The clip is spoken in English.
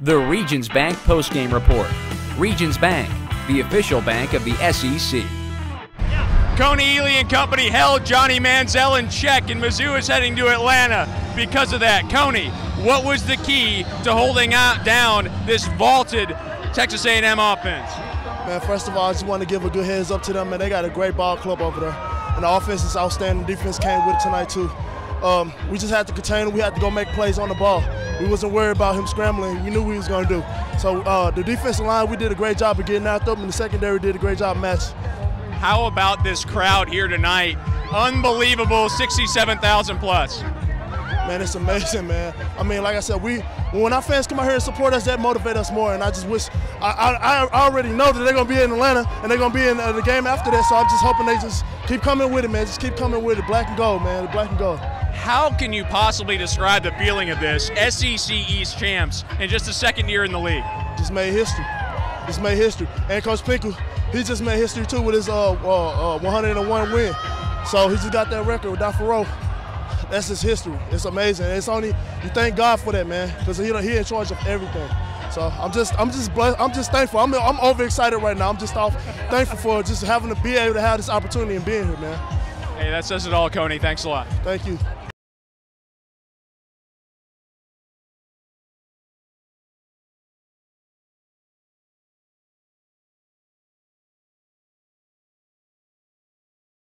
The Regions Bank postgame report. Regions Bank, the official bank of the SEC. Kony Ealy and company held Johnny Manziel in check, and Mizzou is heading to Atlanta because of that. Kony, what was the key to holding out down this vaulted Texas A&M offense? Man, first of all, I just want to give a good heads up to them, man. They got a great ball club over there, and the offense is outstanding. Defense came with it tonight too. Um, we just had to contain him. We had to go make plays on the ball. We wasn't worried about him scrambling. We knew what he was going to do. So uh, the defensive line, we did a great job of getting after him, and the secondary did a great job matching. How about this crowd here tonight? Unbelievable, 67,000 plus. Man, it's amazing, man. I mean, like I said, we when our fans come out here and support us, that motivate us more. And I just wish I, I, I already know that they're gonna be in Atlanta and they're gonna be in uh, the game after that. So I'm just hoping they just keep coming with it, man. Just keep coming with it. Black and gold, man. The black and gold. How can you possibly describe the feeling of this SEC East champs in just a second year in the league? Just made history. Just made history. And Coach Pinkel, he just made history too with his uh, uh, uh, 101 win. So he just got that record with Faurot. That's his history. It's amazing. It's only you thank God for that, man, because he he in charge of everything. So I'm just I'm just blessed. I'm just thankful. I'm I'm overexcited right now. I'm just off thankful for just having to be able to have this opportunity and being here, man. Hey, that says it all, Kony. Thanks a lot. Thank you.